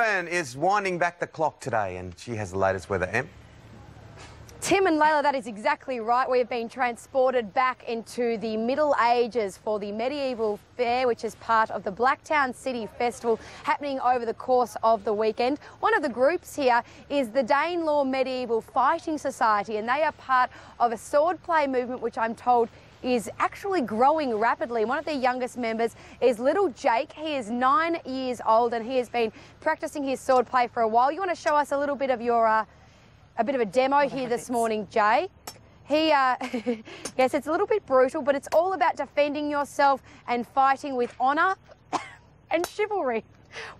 Is winding back the clock today, and she has the latest weather. Em? Tim and Layla, that is exactly right. We have been transported back into the Middle Ages for the Medieval Fair, which is part of the Blacktown City Festival happening over the course of the weekend. One of the groups here is the Danelaw Medieval Fighting Society, and they are part of a swordplay movement, which I'm told is actually growing rapidly. One of their youngest members is little Jake. He is nine years old and he has been practicing his swordplay for a while. You want to show us a little bit of your, uh, a bit of a demo here this morning, Jay. He, uh, yes, it's a little bit brutal, but it's all about defending yourself and fighting with honour and chivalry.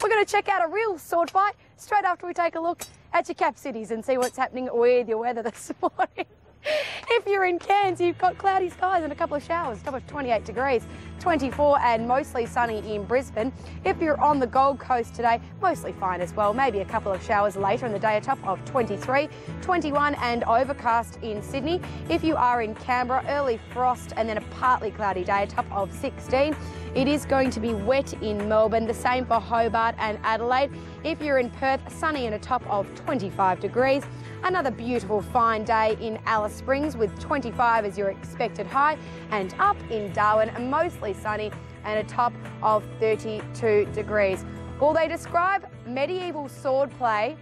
We're going to check out a real sword fight straight after we take a look at your cap cities and see what's happening with your weather this morning. If you're in Cairns, you've got cloudy skies and a couple of showers, top of 28 degrees, 24 and mostly sunny in Brisbane. If you're on the Gold Coast today, mostly fine as well, maybe a couple of showers later in the day, a top of 23, 21 and overcast in Sydney. If you are in Canberra, early frost and then a partly cloudy day, a top of 16. It is going to be wet in Melbourne, the same for Hobart and Adelaide. If you're in Perth, sunny and a top of 25 degrees. Another beautiful fine day in Alice Springs with 25 as your expected high and up in Darwin, mostly sunny and a top of 32 degrees. Well, they describe medieval swordplay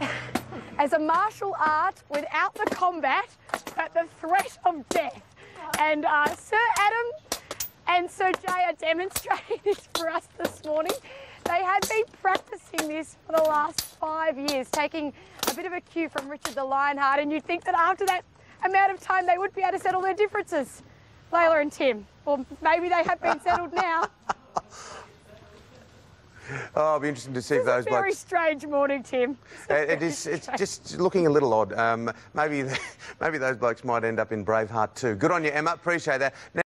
as a martial art without the combat but the threat of death. And uh, Sir Adam and Sir Jay are demonstrating this for us this morning. They have been practicing this for the last five years, taking a bit of a cue from Richard the Lionheart, and you'd think that after that amount of time they would be able to settle their differences. Layla and Tim, or maybe they have been settled now. Oh, it'll be interesting to see if those Very blokes. strange morning, Tim. Uh, it is. It's just looking a little odd. Um, maybe, maybe those blokes might end up in Braveheart too. Good on you, Emma. Appreciate that. Now,